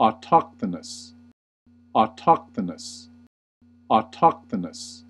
autochthonous. Autochthonous. Autochthonous.